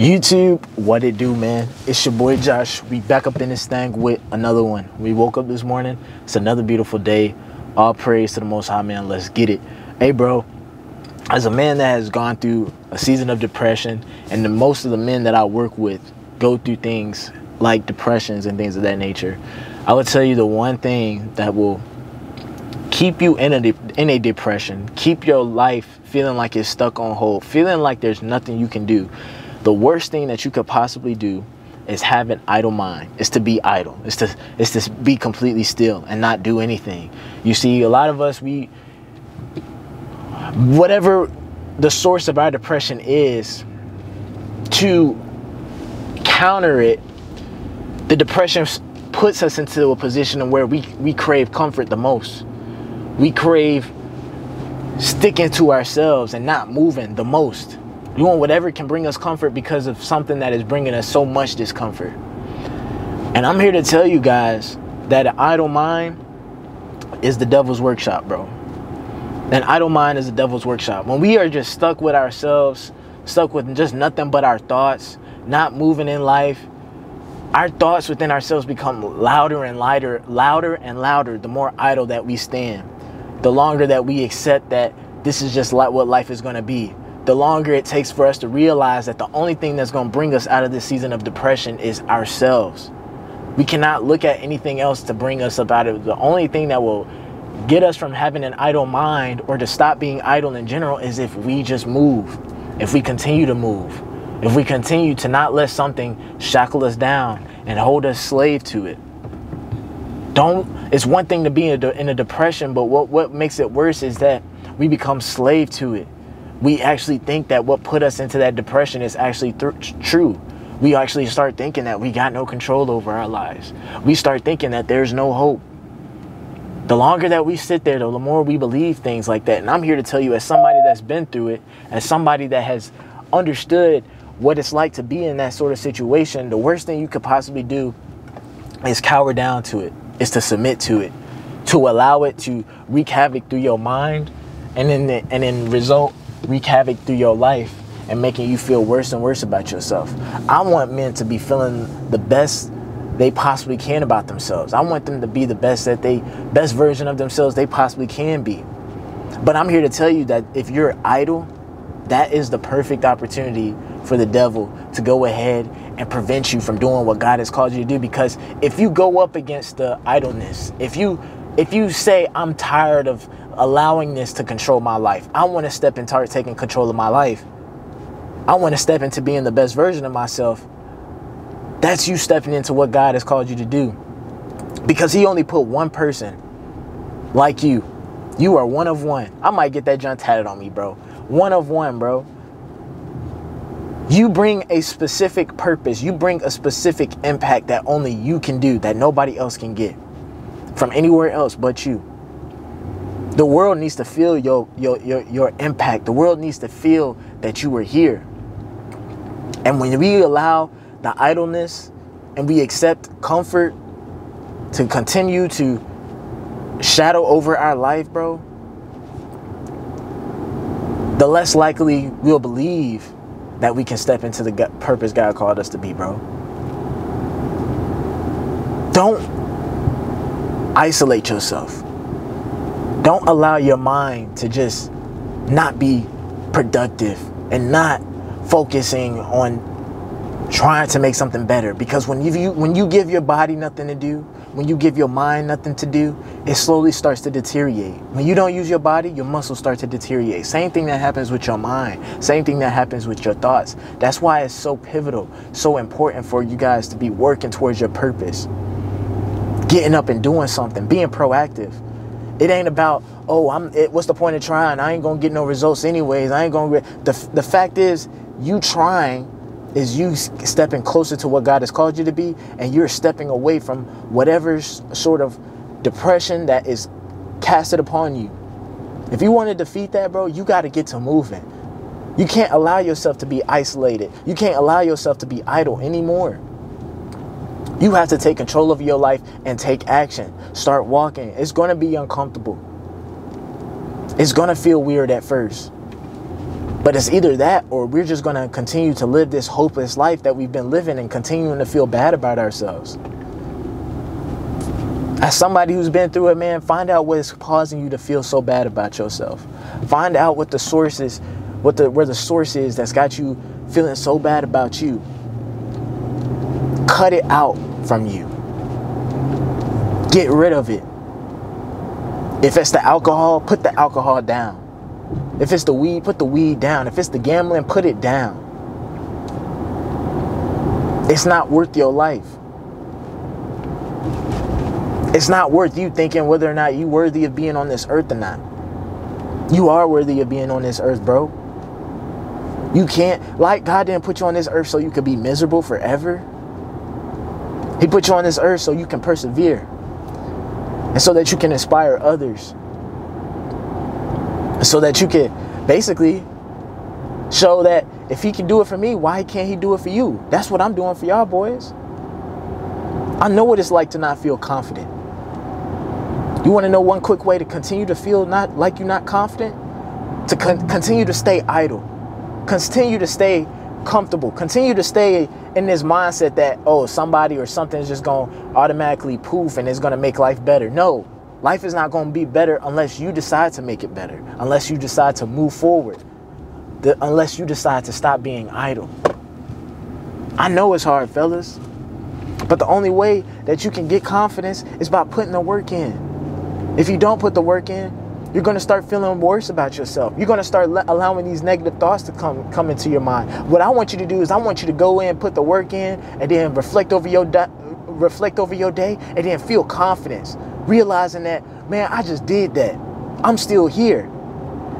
YouTube, what it do, man? It's your boy Josh. We back up in this thing with another one. We woke up this morning. It's another beautiful day. All praise to the Most High, man. Let's get it. Hey, bro. As a man that has gone through a season of depression, and the, most of the men that I work with go through things like depressions and things of that nature, I would tell you the one thing that will keep you in a in a depression, keep your life feeling like it's stuck on hold, feeling like there's nothing you can do. The worst thing that you could possibly do is have an idle mind. Is to be idle. Is to is to be completely still and not do anything. You see, a lot of us we whatever the source of our depression is to counter it, the depression puts us into a position where we, we crave comfort the most. We crave sticking to ourselves and not moving the most. We want whatever can bring us comfort because of something that is bringing us so much discomfort. And I'm here to tell you guys that an idle mind is the devil's workshop, bro. An idle mind is the devil's workshop. When we are just stuck with ourselves, stuck with just nothing but our thoughts, not moving in life, our thoughts within ourselves become louder and louder, louder and louder the more idle that we stand. The longer that we accept that this is just like what life is going to be. The longer it takes for us to realize that the only thing that's going to bring us out of this season of depression is ourselves. We cannot look at anything else to bring us up out of it. The only thing that will get us from having an idle mind or to stop being idle in general is if we just move, if we continue to move. If we continue to not let something shackle us down and hold us slave to it. Don't, it's one thing to be in a, in a depression, but what, what makes it worse is that we become slave to it. We actually think that what put us into that depression is actually true. We actually start thinking that we got no control over our lives. We start thinking that there's no hope. The longer that we sit there, though, the more we believe things like that. And I'm here to tell you, as somebody that's been through it, as somebody that has understood what it's like to be in that sort of situation, the worst thing you could possibly do is cower down to it, is to submit to it, to allow it to wreak havoc through your mind, and then and then result wreak havoc through your life and making you feel worse and worse about yourself. I want men to be feeling the best they possibly can about themselves. I want them to be the best that they best version of themselves they possibly can be. But I'm here to tell you that if you're idle, that is the perfect opportunity for the devil to go ahead and prevent you from doing what God has called you to do because if you go up against the idleness, if you if you say I'm tired of allowing this to control my life, I want to step into taking control of my life. I want to step into being the best version of myself. That's you stepping into what God has called you to do. Because he only put one person like you. You are one of one. I might get that John tatted on me, bro. One of one, bro. You bring a specific purpose. You bring a specific impact that only you can do, that nobody else can get from anywhere else but you. The world needs to feel your, your, your, your impact. The world needs to feel that you were here. And when we allow the idleness and we accept comfort to continue to shadow over our life, bro, the less likely we'll believe that we can step into the purpose God called us to be, bro. Don't isolate yourself. Don't allow your mind to just not be productive and not focusing on trying to make something better. Because when you when you give your body nothing to do when you give your mind nothing to do it slowly starts to deteriorate. When you don't use your body your muscles start to deteriorate. Same thing that happens with your mind. Same thing that happens with your thoughts. That's why it's so pivotal so important for you guys to be working towards your purpose. Getting up and doing something being proactive it ain't about oh i'm it, what's the point of trying i ain't gonna get no results anyways i ain't gonna the, the fact is you trying is you stepping closer to what God has called you to be, and you're stepping away from whatever sort of depression that is casted upon you. If you want to defeat that, bro, you got to get to moving. You can't allow yourself to be isolated. You can't allow yourself to be idle anymore. You have to take control of your life and take action. Start walking. It's going to be uncomfortable. It's going to feel weird at first. But it's either that or we're just going to continue to live this hopeless life that we've been living and continuing to feel bad about ourselves. As somebody who's been through it, man, find out what is causing you to feel so bad about yourself. Find out what the source is, what the where the source is that's got you feeling so bad about you. Cut it out from you. Get rid of it. If it's the alcohol, put the alcohol down. If it's the weed, put the weed down. If it's the gambling, put it down. It's not worth your life. It's not worth you thinking whether or not you're worthy of being on this earth or not. You are worthy of being on this earth, bro. You can't, like God didn't put you on this earth so you could be miserable forever. He put you on this earth so you can persevere and so that you can inspire others so that you can basically show that if he can do it for me, why can't he do it for you? That's what I'm doing for y'all boys. I know what it's like to not feel confident. You want to know one quick way to continue to feel not like you're not confident? To con- continue to stay idle. Continue to stay comfortable. Continue to stay in this mindset that, oh, somebody or something is just going to automatically poof and it's going to make life better. No, Life is not going to be better unless you decide to make it better, unless you decide to move forward, the, unless you decide to stop being idle. I know it's hard, fellas, but the only way that you can get confidence is by putting the work in. If you don't put the work in, you're going to start feeling worse about yourself. You're going to start le- allowing these negative thoughts to come come into your mind. What I want you to do is I want you to go in, put the work in, and then reflect over your di- reflect over your day, and then feel confidence realizing that, man, I just did that. I'm still here.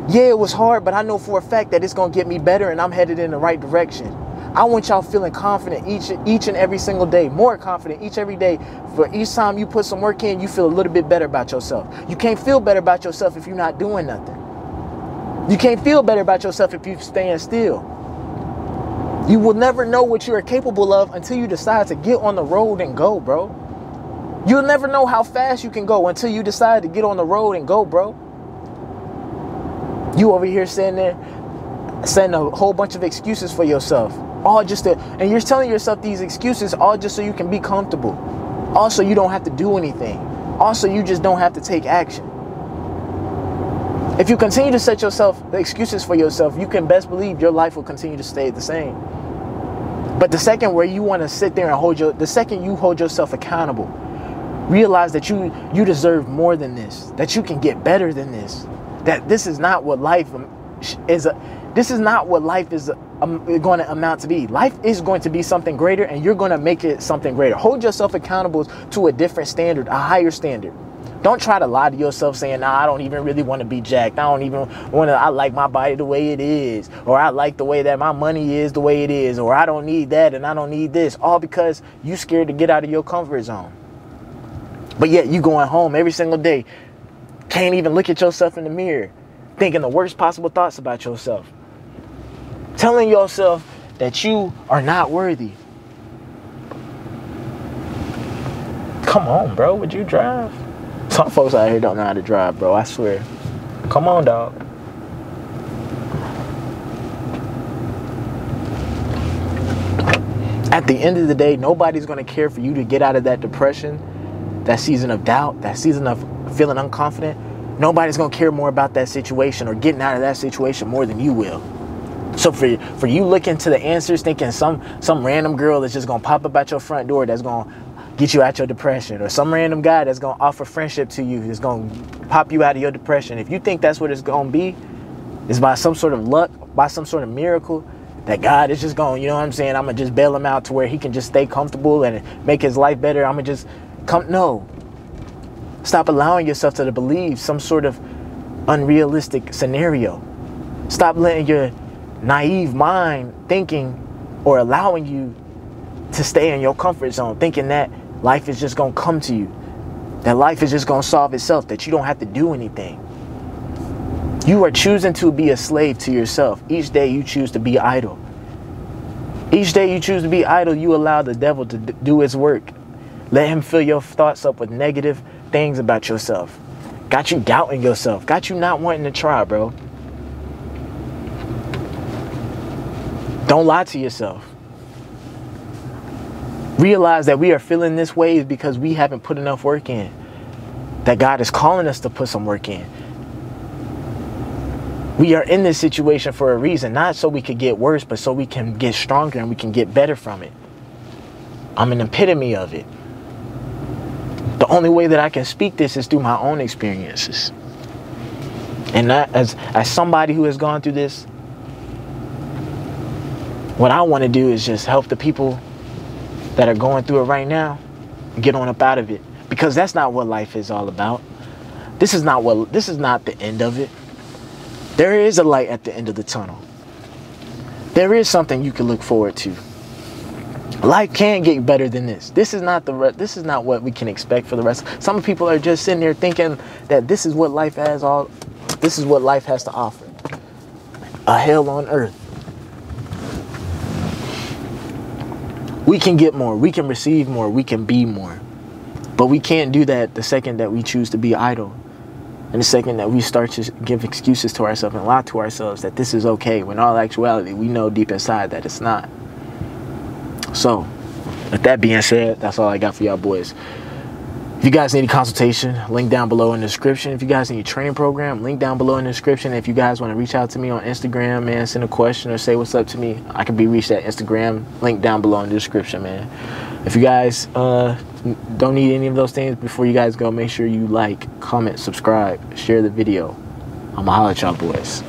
Yeah, it was hard, but I know for a fact that it's gonna get me better and I'm headed in the right direction. I want y'all feeling confident each each and every single day, more confident each every day. For each time you put some work in, you feel a little bit better about yourself. You can't feel better about yourself if you're not doing nothing. You can't feel better about yourself if you're staying still. You will never know what you are capable of until you decide to get on the road and go, bro. You'll never know how fast you can go until you decide to get on the road and go, bro. You over here sitting there saying a whole bunch of excuses for yourself. All just to, and you're telling yourself these excuses all just so you can be comfortable. Also, you don't have to do anything. Also, you just don't have to take action. If you continue to set yourself the excuses for yourself, you can best believe your life will continue to stay the same. But the second where you want to sit there and hold your the second you hold yourself accountable realize that you you deserve more than this that you can get better than this that this is not what life um, is a, this is not what life is um, going to amount to be life is going to be something greater and you're going to make it something greater hold yourself accountable to a different standard a higher standard don't try to lie to yourself saying, nah, I don't even really want to be jacked. I don't even want to, I like my body the way it is. Or I like the way that my money is the way it is. Or I don't need that and I don't need this. All because you scared to get out of your comfort zone. But yet you going home every single day, can't even look at yourself in the mirror, thinking the worst possible thoughts about yourself. Telling yourself that you are not worthy. Come on, bro. Would you drive? Some folks out here don't know how to drive, bro. I swear. Come on, dog. At the end of the day, nobody's going to care for you to get out of that depression that season of doubt, that season of feeling unconfident, nobody's gonna care more about that situation or getting out of that situation more than you will. So for for you looking to the answers, thinking some some random girl is just gonna pop up at your front door that's gonna get you out your depression, or some random guy that's gonna offer friendship to you that's gonna pop you out of your depression. If you think that's what it's gonna be, is by some sort of luck, by some sort of miracle, that God is just going, you know what I'm saying? I'm gonna just bail him out to where he can just stay comfortable and make his life better. I'm gonna just Come no. Stop allowing yourself to believe some sort of unrealistic scenario. Stop letting your naive mind thinking or allowing you to stay in your comfort zone, thinking that life is just gonna come to you, that life is just gonna solve itself, that you don't have to do anything. You are choosing to be a slave to yourself. Each day you choose to be idle. Each day you choose to be idle, you allow the devil to do his work let him fill your thoughts up with negative things about yourself. Got you doubting yourself. Got you not wanting to try, bro. Don't lie to yourself. Realize that we are feeling this way because we haven't put enough work in. That God is calling us to put some work in. We are in this situation for a reason, not so we could get worse, but so we can get stronger and we can get better from it. I'm an epitome of it. The only way that I can speak this is through my own experiences. And as as somebody who has gone through this, what I want to do is just help the people that are going through it right now get on up out of it because that's not what life is all about. This is not what this is not the end of it. There is a light at the end of the tunnel. There is something you can look forward to. Life can get better than this. This is not the re- this is not what we can expect for the rest. Some people are just sitting there thinking that this is what life has all this is what life has to offer. A hell on earth. We can get more, we can receive more, we can be more. But we can't do that the second that we choose to be idle. And the second that we start to give excuses to ourselves and lie to ourselves that this is okay, when all actuality we know deep inside that it's not. So, with that being said, that's all I got for y'all boys. If you guys need a consultation, link down below in the description. If you guys need a training program, link down below in the description. If you guys want to reach out to me on Instagram, man, send a question or say what's up to me, I can be reached at Instagram. Link down below in the description, man. If you guys uh, don't need any of those things before you guys go, make sure you like, comment, subscribe, share the video. I'm going to holler at y'all boys.